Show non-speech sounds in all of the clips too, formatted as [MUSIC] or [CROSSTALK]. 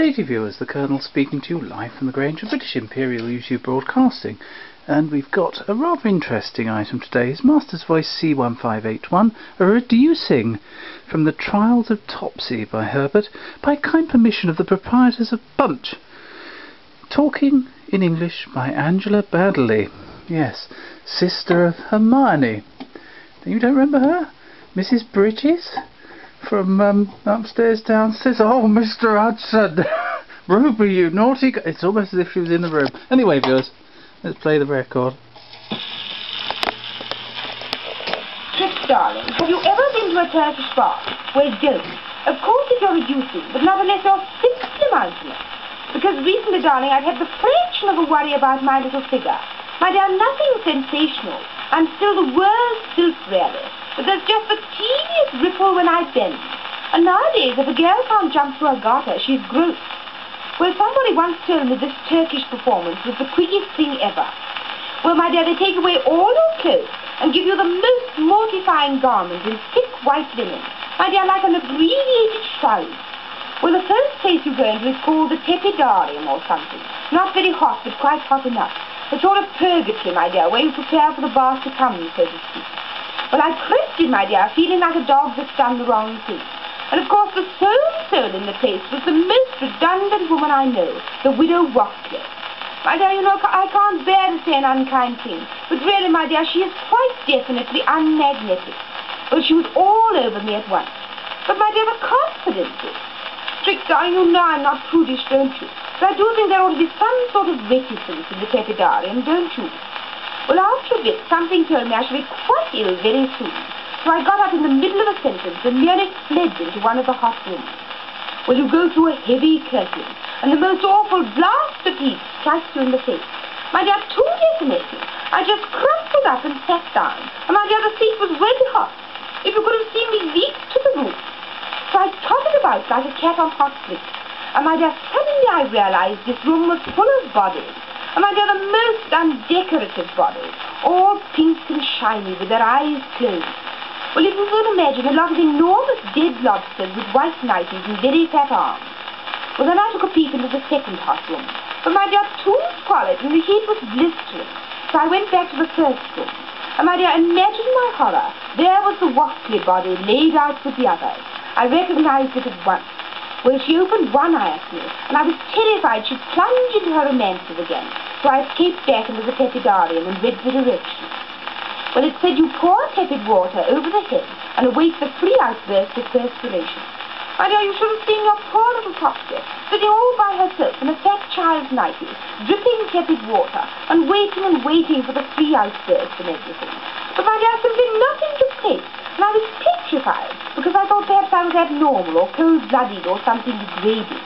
day viewers, the Colonel speaking to you live from the Grange of British Imperial YouTube Broadcasting. And we've got a rather interesting item today. His Master's Voice C1581, a reducing from The Trials of Topsy by Herbert, by kind permission of the proprietors of Punch. Talking in English by Angela Baddeley. Yes, sister of Hermione. You don't remember her? Mrs. Bridges? From um, upstairs downstairs. Oh, Mr. Hudson! [LAUGHS] Ruby, you naughty... It's almost as if she was in the room. Anyway, viewers, let's play the record. Trix, darling, have you ever been to a Turkish bath? Well, don't. Of course if you're reducing, but not unless you're simply mountainous. Because recently, darling, I've had the fraction of a worry about my little figure. My dear, nothing sensational. I'm still the world's filth, really. But there's just a teeniest ripple when I bend. And nowadays, if a girl can't jump through a garter, she's gross. Well, somebody once told me this Turkish performance was the quickest thing ever. Well, my dear, they take away all your clothes and give you the most mortifying garments in thick white linen. My dear, like an abbreviated shroud. Well, the first place you go into is called the Tepidarium or something. Not very hot, but quite hot enough. A sort of purgatory, my dear, where you prepare for the bath to come, so to speak. Well, I crept in, my dear, feeling like a dog that's done the wrong thing. And of course the sole soul in the place was the most redundant woman I know, the widow Watcliffe. My dear, you know, I can't bear to say an unkind thing, but really, my dear, she is quite definitely unmagnetic. Well, she was all over me at once. But, my dear, the confidences. Strict, darling, you know I'm not prudish, don't you? But I do think there ought to be some sort of reticence in the tepidarium, don't you? Well, after a bit, something told me I should be quite ill very soon. So I got up in the middle of a sentence and nearly fled into one of the hot rooms. Well, you go through a heavy curtain, and the most awful blast of heat strikes you in the face. My dear, too detonating. I just crumpled up and sat down, and my dear, the seat was red hot. If you could have seen me leap to the roof. So I tottered about like a cat on hot bricks. And my dear, suddenly I realized this room was full of bodies. And I dear, the most undecorative bodies, all pink and shiny with their eyes closed. Well, if you can imagine a lot of enormous dead lobsters with white nighties and very fat arms. Well, then I took a peep into the second hot room. But my dear, too squalid and the heat was blistering. So I went back to the first room. And my dear, imagine my horror. There was the Watcley body laid out with the others. I recognized it at once. Well, she opened one eye at me, and I was terrified she'd plunge into her romances again. So I escaped back into the tepidarium and read the directions. Well, it said you pour tepid water over the head and await the free outburst of perspiration. My dear, you should have seen your poor little Topsy sitting all by herself in a fat child's nightie, dripping tepid water, and waiting and waiting for the free outburst and everything. But, my dear, simply nothing took place, and I was petrified, because I thought perhaps I was abnormal or cold-blooded or something degrading.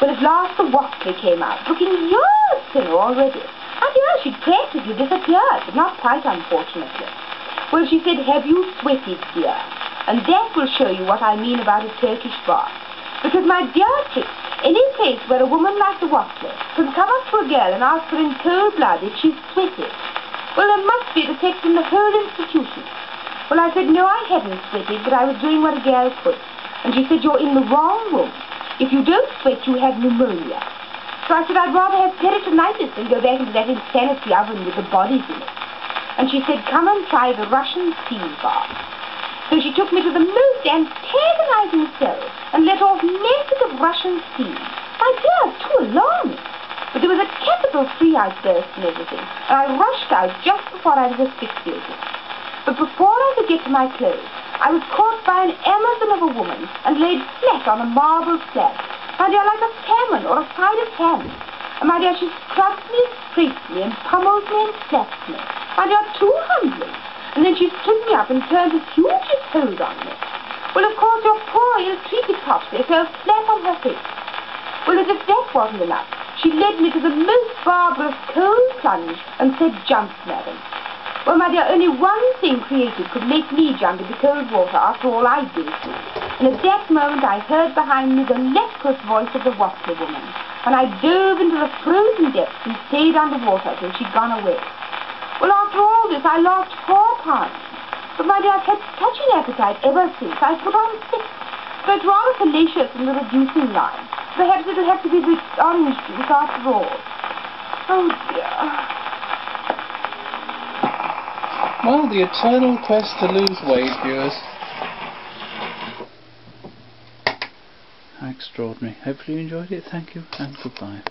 Well, at last the Watcley came out, looking years thinner already. And yes, she'd practically disappeared, but not quite, unfortunately. Well, she said, have you sweated, dear? And that will show you what I mean about a Turkish bath. Because, my dear Trix, any place where a woman like the Watcley can come up to a girl and ask her in cold blood if she's sweated, well, there must be a defect in the whole institution. Well, I said, no, I hadn't sweated, but I was doing what a girl could. And she said, you're in the wrong room. If you don't sweat, you have pneumonia. So I said, I'd rather have peritonitis than go back into that insanity oven with the bodies in it. And she said, come and try the Russian steam bath. So she took me to the most antagonizing cell and let off masses of Russian steam. My dear, too alarming. But there was a capital free outburst and everything, and I rushed out just before I was asphyxiated. But before I could get to my clothes, I was caught by an Amazon of a woman and laid flat on a marble slab. My dear, like a salmon or a side of ham. And my dear, she scrubbed me scraped me and pummelled me and slapped me. My dear, too humbly. And then she stood me up and turned a huge hold on me. Well, of course, your poor ill-treated Topsy fell flat on her face. Well, as if that wasn't enough, she led me to the most barbarous cold plunge and said, jump, madam. Well, my dear, only one thing created could make me jump into the cold water after all I'd been through. And at that moment I heard behind me the leprous voice of the Watcley woman. And I dove into the frozen depths and stayed underwater till she'd gone away. Well, after all this, I lost four pounds. But, my dear, I've had such an appetite ever since. I put on six. So it's rather fallacious in the reducing line. Perhaps it'll have to be the orange juice after all. Oh dear. Well, the eternal quest to lose weight, viewers. How extraordinary. Hopefully you enjoyed it. Thank you and goodbye.